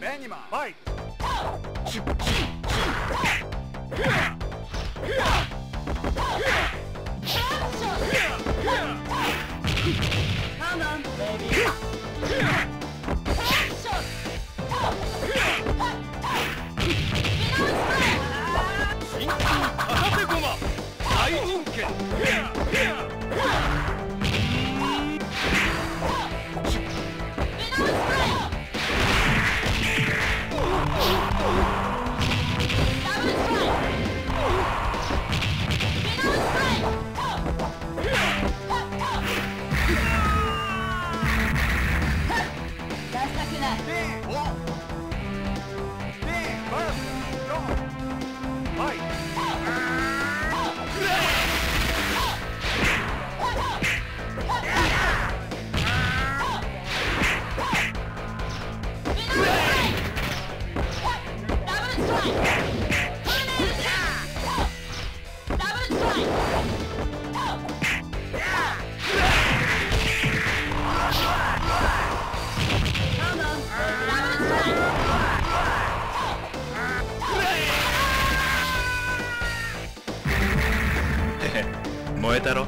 ベニマファイ真燃えたろ。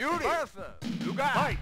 Yuri! Martha! Lugar!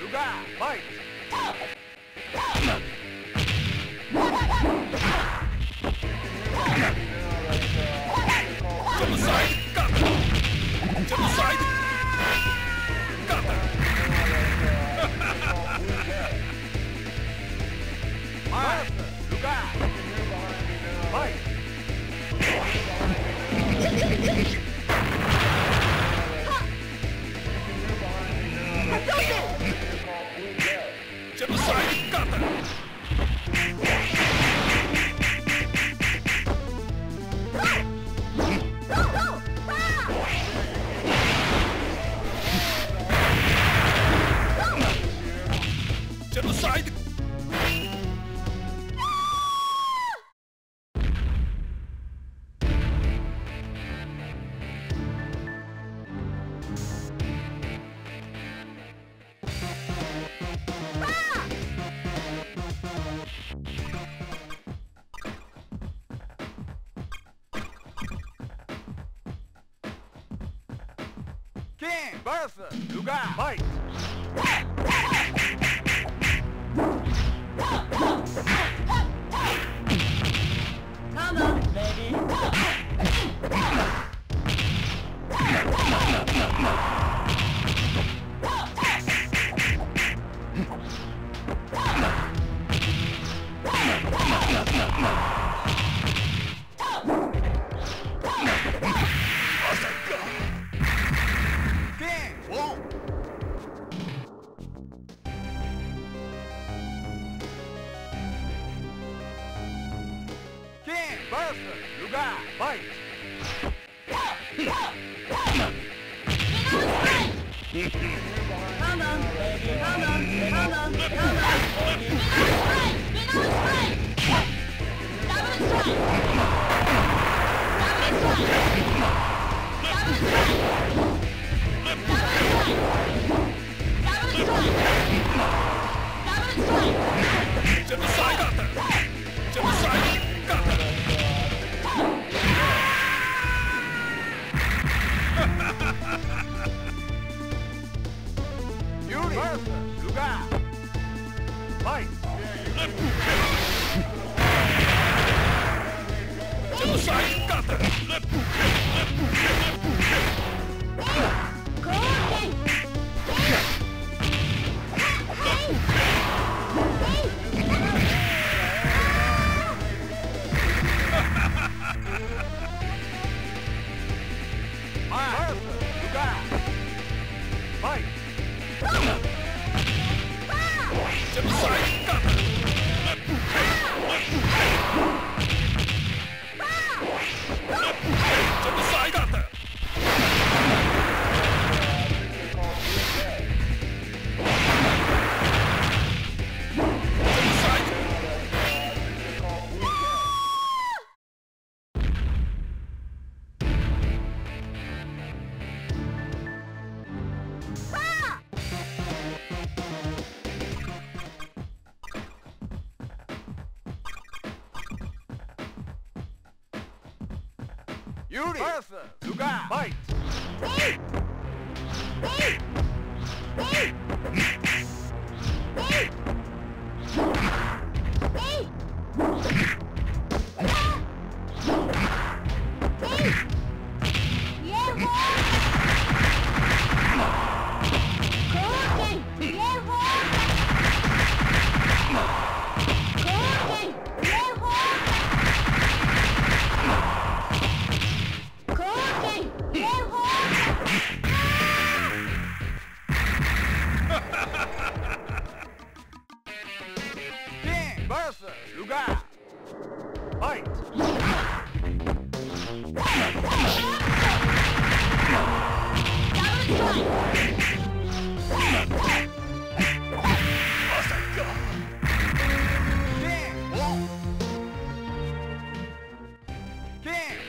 you got fight? you got lugar, fight! King versus Lugai. Fight. Come on, baby. Come on. Come on. Come on, baby. Double strike. Double strike. Double strike. はい Yuri! Lugar! Fight! Fight! Fight! Fight!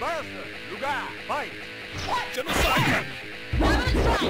Avança! Lugar! Vai! Você não sai! Avança!